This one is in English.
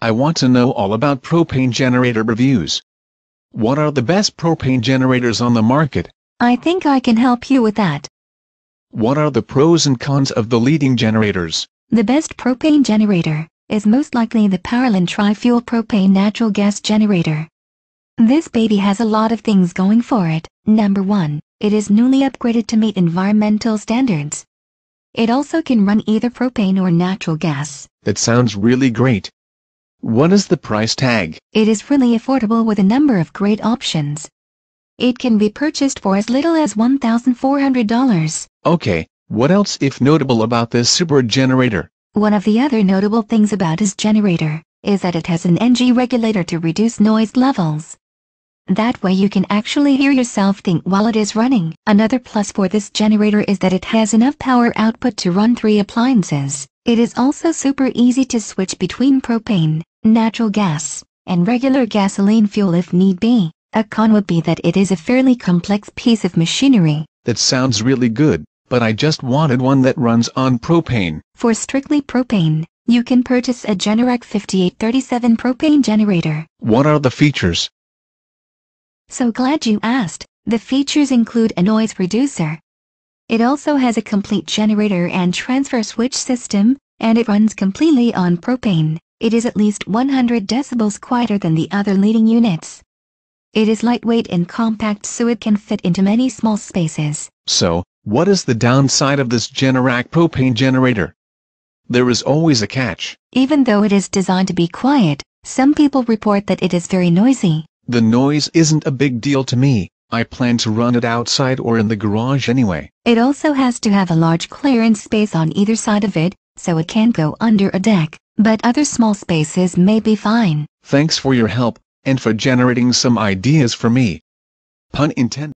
I want to know all about propane generator reviews. What are the best propane generators on the market? I think I can help you with that. What are the pros and cons of the leading generators? The best propane generator is most likely the Powerland Tri-Fuel Propane Natural Gas Generator. This baby has a lot of things going for it. Number 1. It is newly upgraded to meet environmental standards. It also can run either propane or natural gas. That sounds really great. What is the price tag? It is really affordable with a number of great options. It can be purchased for as little as $1,400. Okay, what else if notable about this super generator? One of the other notable things about this generator is that it has an NG regulator to reduce noise levels. That way you can actually hear yourself think while it is running. Another plus for this generator is that it has enough power output to run three appliances. It is also super easy to switch between propane, natural gas, and regular gasoline fuel if need be. A con would be that it is a fairly complex piece of machinery. That sounds really good, but I just wanted one that runs on propane. For strictly propane, you can purchase a Generac 5837 propane generator. What are the features? So glad you asked. The features include a noise reducer. It also has a complete generator and transfer switch system, and it runs completely on propane. It is at least 100 decibels quieter than the other leading units. It is lightweight and compact so it can fit into many small spaces. So, what is the downside of this Generac propane generator? There is always a catch. Even though it is designed to be quiet, some people report that it is very noisy. The noise isn't a big deal to me, I plan to run it outside or in the garage anyway. It also has to have a large clearance space on either side of it, so it can't go under a deck, but other small spaces may be fine. Thanks for your help, and for generating some ideas for me. Pun intended.